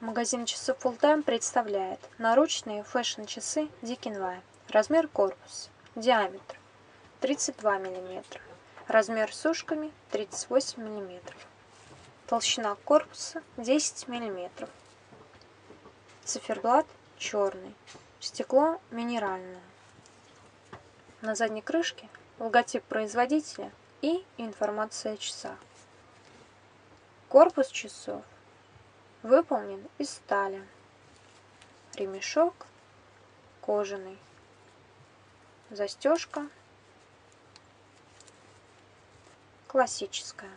Магазин часов Fulltime представляет наручные фэшн-часы Дикинвай. Размер корпуса. Диаметр 32 мм. Размер с ушками 38 мм. Толщина корпуса 10 мм. Циферблат черный. Стекло минеральное. На задней крышке логотип производителя и информация о часах. Корпус часов выполнен из стали. Ремешок кожаный. Застежка классическая.